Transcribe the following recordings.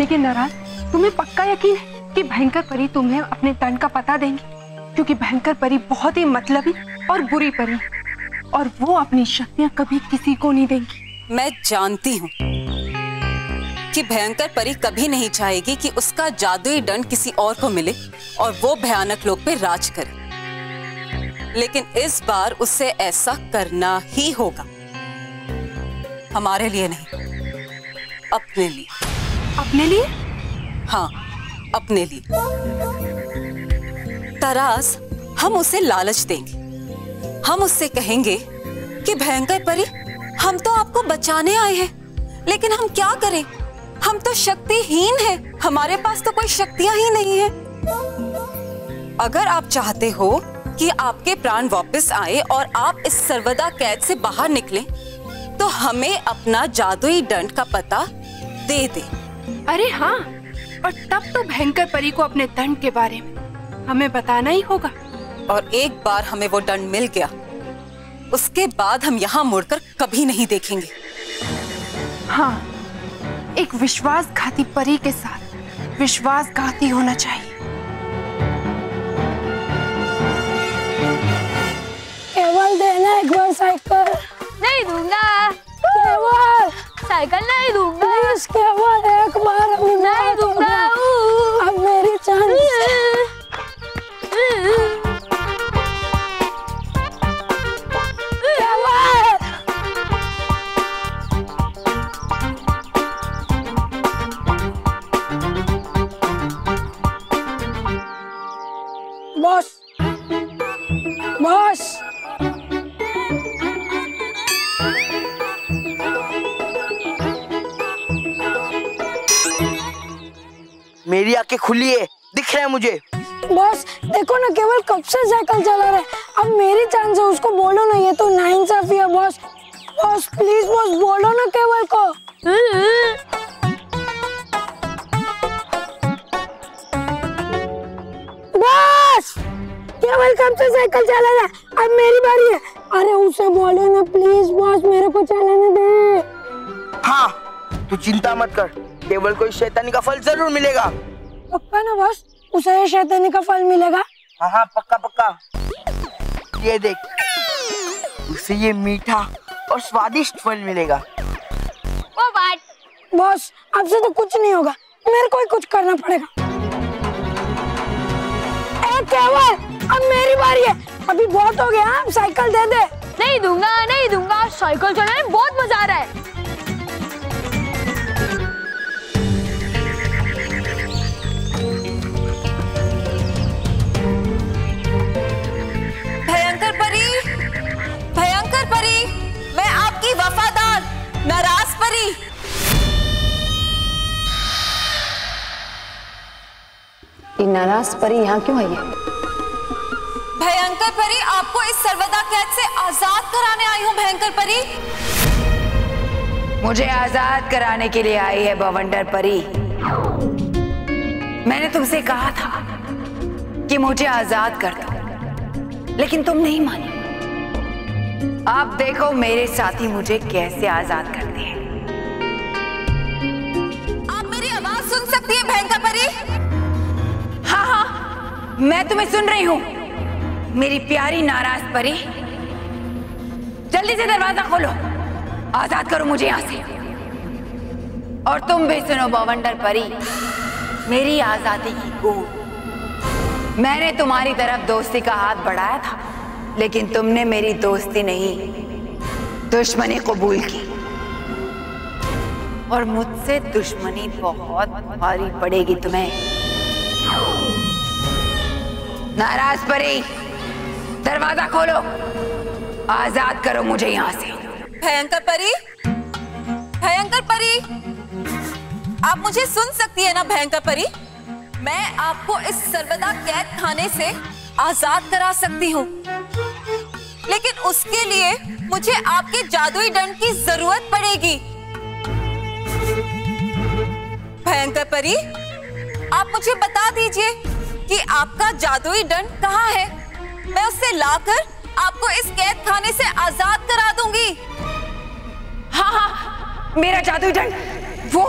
लेकिन नाराज़? तुम्हें पक्का यकीन है कि भयंकर परी तुम्हें अपने दंड का पता देंगी? क्योंकि भयंकर परी बहुत ही मतलबी और बुरी परी है। और वो अपनी शक्तियाँ कभी किसी को नहीं देंगी। मैं जानती हूँ कि भयंकर परी कभी नहीं चाहेगी कि उसका जादुई दंड किसी और को मिले और वो भयानक लोग पे राज करे। लेकिन इस बार उसे ऐसा करना ही होगा। हमारे लिए नहीं, अपने लिए। अपने लिए? हाँ अपने लिए। तरास हम उसे लालच देंगे। हम उससे कहेंगे कि भयंकर परी हम तो आपको बचाने आए हैं। लेकिन हम क्या करें? हम तो शक्तिहीन हैं। हमारे पास तो कोई शक्तियाँ ही नहीं है। अगर आप चाहते हो कि आपके प्राण वापस आए और आप इस सर्वदा कैद से बाहर निकलें, तो हमें अपना जादुई दंड का पता दे दे। अरे हाँ और तब तो भयंकर परी को अपने दंड के बारे में हमें बताना ही होगा। और एक बार हमें वो दंड मिल गया उसके बाद हम यहाँ मुड़कर कभी नहीं देखेंगे। हाँ एक विश्वासघाती परी के साथ विश्वासघाती होना चाहिए। केवल देना एक बार साइकिल। नहीं दूँगा। केवल। साइकिल नहीं दूँगा इसके बाद एक बार नहीं दूँगा चांस है उसको बोलो ना ये तो नाइंसाफी है बॉस बॉस प्लीज़ बॉस बोलो ना केवल को। बॉस केवल कब से साइकिल चला रहा है। अब मेरी बारी है। अरे उसे बोलो ना प्लीज़ बॉस मेरे को चलाने दे। हाँ तू चिंता मत कर। केवल को इस शैतानी का फल ज़रूर मिलेगा। पक्का ना बॉस उसे ये शैतानी का फल मिलेगा? हाँ हाँ पक्का पक्का। ये देख उसे ये मीठा और स्वादिष्ट फल मिलेगा। वो बात। बॉस आपसे तो कुछ नहीं होगा। मेरे को ही कुछ करना पड़ेगा। अब मेरी बारी है। अभी बहुत हो गया? साइकिल दे दे। नहीं दूँगा नहीं दूँगा। साइकिल चलाने में बहुत मज़ा आ रहा है। परी मैं आपकी वफादार नाराज़ परी ये नाराज़ परी यहाँ क्यों आई है? भयंकर परी आपको इस सर्वदा कैद से आज़ाद कराने आई हूँ भयंकर परी। मुझे आज़ाद कराने के लिए आई है बवंडर परी। मैंने तुमसे कहा था कि मुझे आज़ाद कर दो लेकिन तुम नहीं मानी। आप देखो मेरे साथी मुझे कैसे आज़ाद करते हैं। आप मेरी आवाज़ सुन सकती है भयंकर परी? हाँ हाँ मैं तुम्हें सुन रही हूँ। मेरी प्यारी नाराज़ परी जल्दी से दरवाज़ा खोलो। आज़ाद करो मुझे यहाँ से। और तुम भी सुनो बवंडर परी मेरी आज़ादी की गूंज। मैंने तुम्हारी तरफ़ दोस्ती का हाथ बढ़ाया था। लेकिन तुमने मेरी दोस्ती नहीं, दुश्मनी कबूल की। और मुझसे दुश्मनी बहुत भारी पड़ेगी तुम्हें। नाराज़ परी, दरवाज़ा खोलो। आज़ाद करो मुझे यहाँ से। भयंकर परी भयंकर परी। आप मुझे सुन सकती है ना, भयंकर परी? मैं आपको इस सर्वदा कैद खाने से आज़ाद करा सकती हूँ। लेकिन उसके लिए मुझे आपके जादुई दंड की ज़रूरत पड़ेगी। भयंकर परी, आप मुझे बता दीजिए कि आपका जादुई दंड कहाँ है? मैं उससे लाकर आपको इस कैद खाने से आज़ाद करा दूँगी। हाँ हाँ मेरा जादुई दंड, वो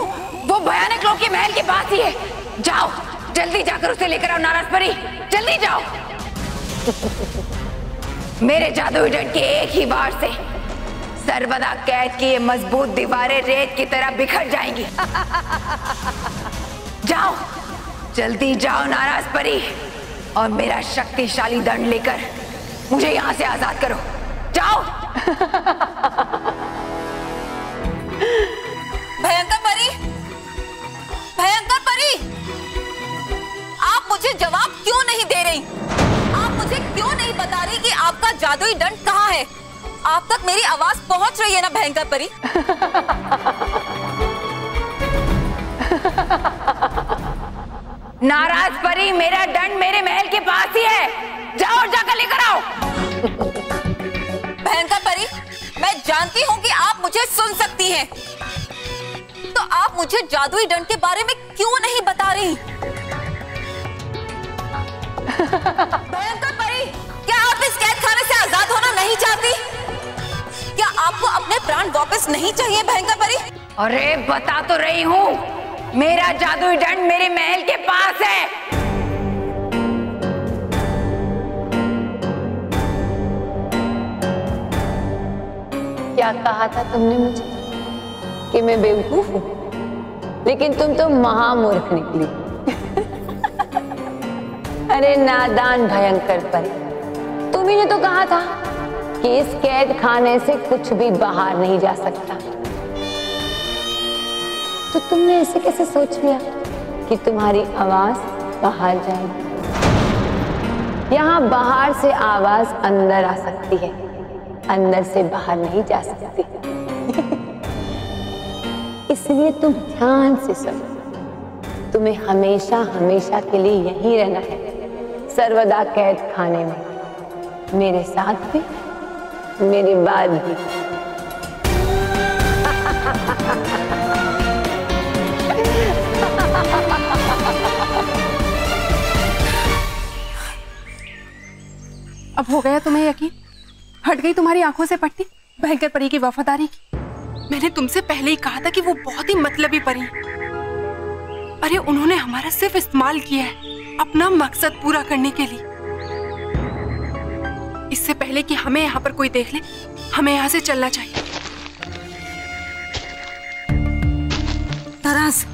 वो भयानक लोग के महल के पास ही है। जाओ, जल्दी जाकर उसे लेकर आओ, नाराज़ परी, जल्दी जाओ। मेरे जादू डंड के एक ही बार से सर्वदा कैद की ये मज़बूत दीवारें रेत की तरह बिखर जाएँगी। जाओ, जल्दी जाओ नाराज़ परी, और मेरा शक्तिशाली दंड लेकर मुझे यहाँ से आज़ाद करो। जाओ। जादुई दंड कहाँ है? आप तक मेरी आवाज़ पहुँच रही है ना भयंकर परी? नाराज़ परी मेरा दंड मेरे महल के पास ही है। जाओ और जाकर लेकर आओ। भयंकर परी मैं जानती हूँ कि आप मुझे सुन सकती हैं। तो आप मुझे जादुई दंड के बारे में क्यों नहीं बता रही? प्राण वापस नहीं चाहिए भयंकर परी। अरे बता तो रही हूँ। मेरा जादुई दंड मेरे महल के पास है। क्या कहा था तुमने मुझे? कि मैं बेवकूफ़ हूँ। लेकिन तुम तो महामूर्ख निकली। अरे नादान भयंकर पर। तुम्ही ने तो कहा था। कि इस कैद खाने से कुछ भी बाहर नहीं जा सकता। तो तुमने ऐसे कैसे सोच लिया कि तुम्हारी आवाज़ बाहर जाएगी यहाँ बाहर से आवाज़ अंदर आ सकती है, अंदर से बाहर नहीं जा सकती। इसलिए तुम ध्यान से सुनो। तुम्हें हमेशा हमेशा के लिए यहीं रहना है, सर्वदा कैद खाने में। मेरे साथ भी मेरे भी अब हो गया तुम्हें यकीन? हट गई तुम्हारी आँखों से पट्टी, भयंकर परी की वफादारी की। मैंने तुमसे पहले ही कहा था कि वो बहुत ही मतलबी परी अरे, उन्होंने हमारा सिर्फ़ इस्तेमाल किया है अपना मकसद पूरा करने के लिए। इससे पहले कि हमें यहाँ पर कोई देख ले हमें यहाँ से चलना चाहिए। नाराज़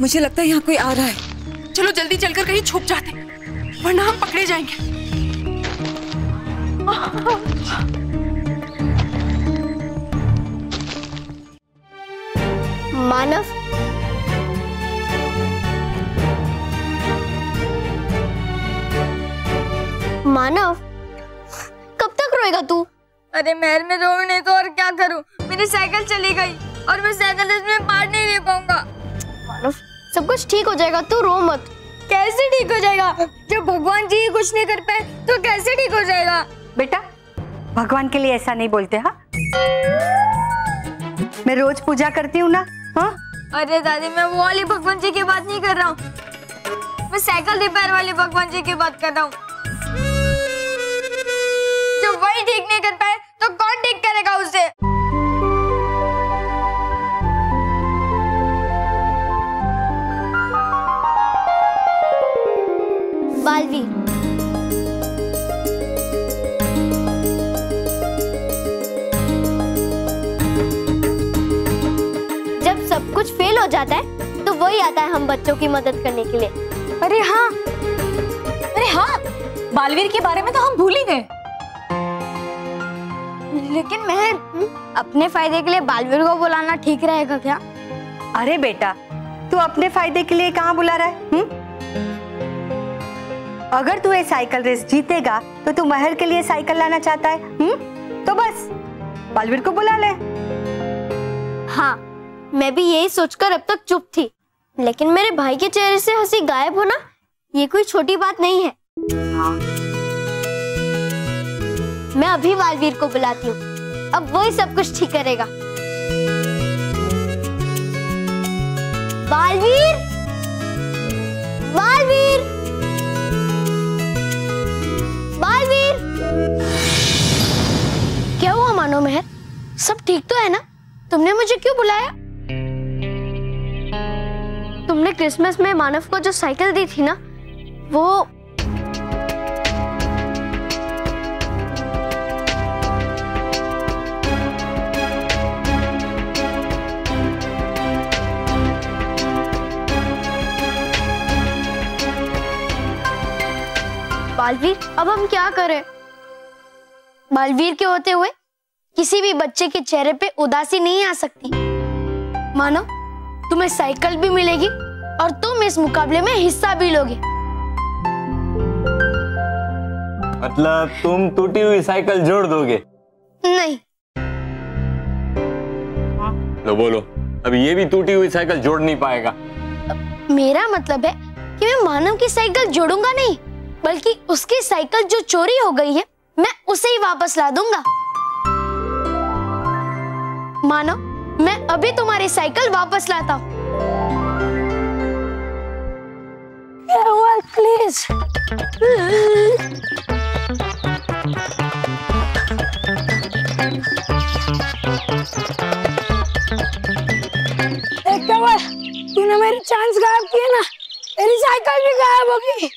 मुझे लगता है यहाँ कोई आ रहा है। चलो जल्दी चलकर कहीं छुप जाते वरना हम पकड़े जाएँगे। मानव? मानव? रोएगा तू? अरे महल में रोऊं नहीं तो और क्या करूँ? मेरी साइकिल चली गई और मैं साइकिल इसमें पार नहीं ले पाऊँगा। मानव सब कुछ ठीक हो जाएगा तू रो मत। कैसे ठीक हो जाएगा? जब भगवान जी कुछ नहीं कर पाए तो कैसे ठीक हो जाएगा? बेटा भगवान के लिए ऐसा नहीं बोलते हाँ? मैं रोज पूजा करती हूँ ना हाँ? अरे दादी मैं वो वाली भगवान जी की बात नहीं कर रहा हूँ। मैं साइकिल रिपेयर वाले भगवान जी की बात कर रहा हूँ। नहीं कर पाए तो कौन ठीक करेगा उसे? बालवीर जब सब कुछ फेल हो जाता है तो वही आता है हम बच्चों की मदद करने के लिए। अरे हाँ। अरे हाँ बालवीर के बारे में तो हम भूल ही गए। लेकिन महर अपने फ़ायदे के लिए बालवीर को बुलाना ठीक रहेगा क्या? अरे बेटा तू अपने फ़ायदे के लिए कहाँ बुला रहा है हुँ? अगर तू ये साइकिल रेस जीतेगा तो तू महर के लिए साइकिल लाना चाहता है हुँ? तो बस बालवीर को बुला ले। हाँ मैं भी यही सोचकर अब तक चुप थी। लेकिन मेरे भाई के चेहरे से हँसी गायब होना ये कोई छोटी बात नहीं है। मैं अभी बालवीर को बुलाती हूँ। अब वही सब कुछ ठीक करेगा। बालवीर बालवीर बालवीर क्या हुआ, मानो मेहर सब ठीक तो है ना? तुमने मुझे क्यों बुलाया? तुमने क्रिसमस में मानव को जो साइकिल दी थी ना, वो बालवीर अब हम क्या करें? बालवीर के होते हुए किसी भी बच्चे के चेहरे पे उदासी नहीं आ सकती। मानो तुम्हें साइकिल भी मिलेगी और तुम इस मुकाबले में हिस्सा भी लोगे। मतलब तुम टूटी हुई साइकिल जोड़ दोगे? नहीं। लो बोलो। अब ये भी टूटी हुई साइकिल जोड़ नहीं पाएगा। मेरा मतलब है कि मैं मानव की साइकिल जोड़ूँगा नहीं। बल्कि उसकी साइकिल जो चोरी हो गई है, मैं उसे ही वापस ला दूँगा। मानो, मैं अभी तुम्हारी साइकिल वापस लाता हूँ। प्लीज़ तूने मेरी चांस गायब की है ना? मेरी साइकिल भी गायब होगी।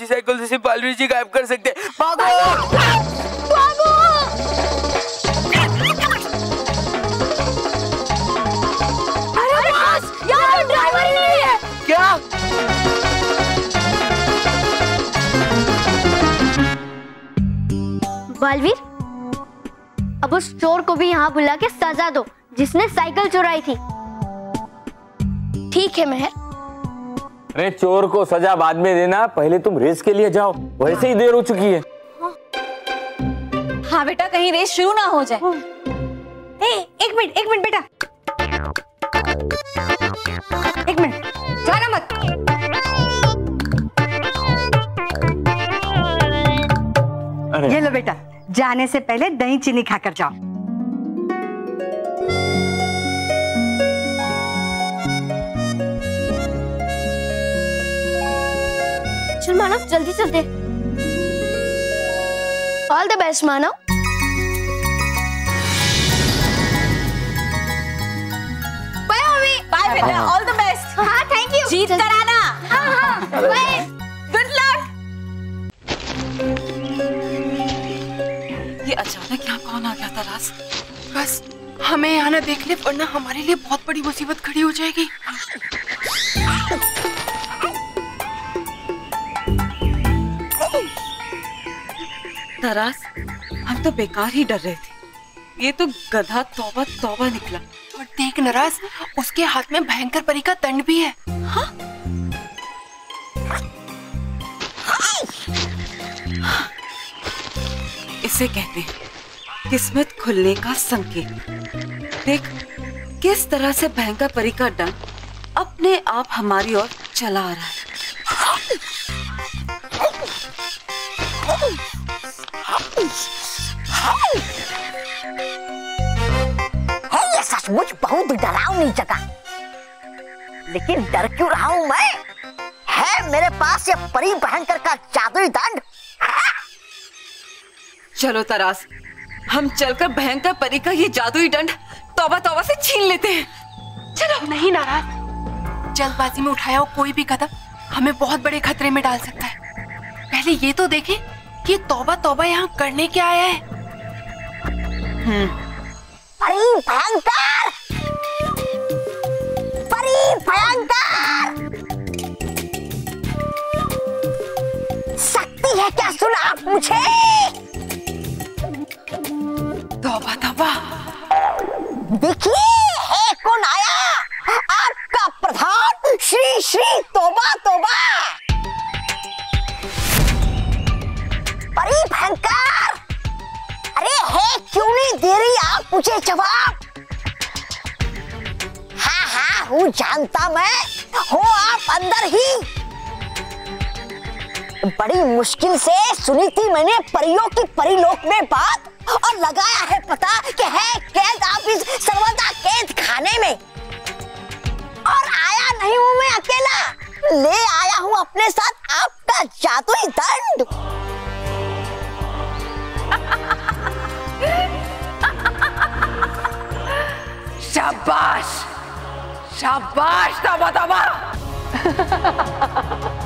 ऐसी साइकिल से सिर्फ़ बालवीर जी गायब कर सकते हैं। भागो! अरे बॉस तो ड्राइवर ही नहीं है। क्या? बालवीर अब उस चोर को भी यहाँ बुला के सजा दो जिसने साइकिल चुराई थी। ठीक है मेहर। अरे चोर को सजा बाद में देना पहले तुम रेस के लिए जाओ वैसे ही देर हो चुकी है। हाँ बेटा कहीं रेस शुरू ना हो जाए। ए, एक मिनट एक मिनट बेटा। एक मिनट जाना मत। अरे। ये लो बेटा जाने से पहले दही चीनी खाकर जाओ। चल मानव जल्दी चलते all the best Manav bye mummy bye बेटा ऑल द बेस्ट हाँ थैंक यू जीत कर आना हाँ हाँ बाय गुड लक ये अचानक यहाँ कौन आ गया था रास बस हमें यहाँ ना देख ले वरना हमारे लिए बहुत बड़ी मुसीबत खड़ी हो जाएगी। तरास हम तो बेकार ही डर रहे थे। ये तो गधा तौबा तौबा निकला। और देख नाराज़ उसके हाथ में भयंकर परी का दंड भी है। इसे कहते हैं किस्मत खुलने का संकेत। देख किस तरह से भयंकर परी का डंड अपने आप हमारी ओर चला आ रहा है। है। ये सचमुच बहुत डरावनी जगह लेकिन डर क्यों रहा हूँ मैं? है मेरे पास ये परी भयंकर का जादुई दंड? चलो तरास हम चलकर भयंकर परी का ये जादुई दंड तौबा तौबा से छीन लेते हैं। चलो। नहीं नाराज़ जल्दबाजी में उठाया हुआ कोई भी कदम हमें बहुत बड़े खतरे में डाल सकता है। पहले ये तो देखें कि तौबा तौबा यहाँ करने क्या आया है। परी भयंकर! परी भयंकर! बड़ी मुश्किल से सुनी थी मैंने परियों की परिलोक में बात और लगाया है पता कि है कैद आप इस सर्वदा कैद खाने में। और आया नहीं हूँ मैं अकेला। ले आया हूँ अपने साथ आपका जादुई दंड। शाबाश! शाबाश तौबा तौबा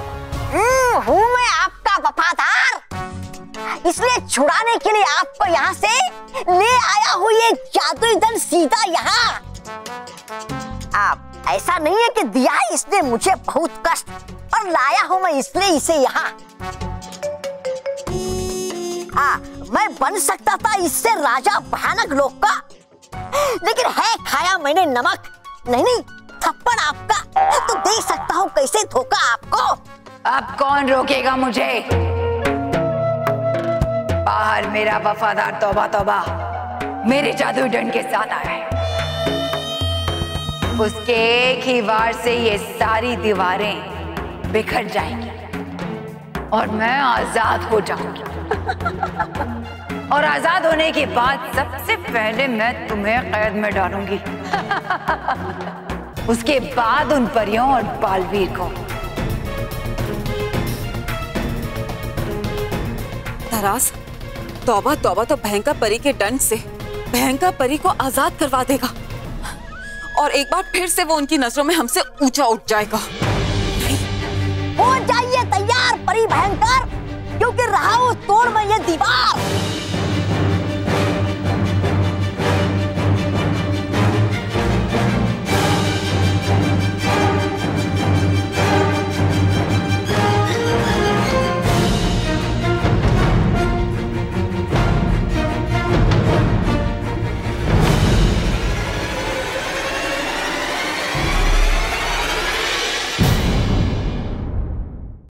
हूँ मैं आपका वफादार। इसलिए छुड़ाने के लिए आपको यहाँ से ले आया हूँ ये जादुई दंड सीधा यहाँ। आप, ऐसा नहीं है कि दिया है इसने मुझे बहुत कष्ट और लाया हूँ मैं इसलिए इसे यहाँ। मैं बन सकता था इससे राजा भयानक लोग का। लेकिन है खाया मैंने नमक। नहीं नहीं, थप्पड़ आपका। तो देख सकता हूँ, कैसे धोखा आपको? अब कौन रोकेगा मुझे? बाहर मेरा वफादार तोबा तोबा मेरे जादू डंड के साथ आया है। उसके एक ही वार से ये सारी दीवारें बिखर जाएँगी और मैं आज़ाद हो जाऊँगी। और आज़ाद होने के बाद सबसे पहले मैं तुम्हें कैद में डालूँगी। उसके बाद उन परियों और बालवीर को। धरास तौबा तौबा तो भयंकर परी के डंड से, भयंकर परी को आज़ाद करवा देगा। और एक बार फिर से वो उनकी नज़रों में हमसे ऊँचा उठ जाएगा। हो जाइए तैयार, परी भयंकर, क्योंकि रहा उस तोड़ में ये दीवार।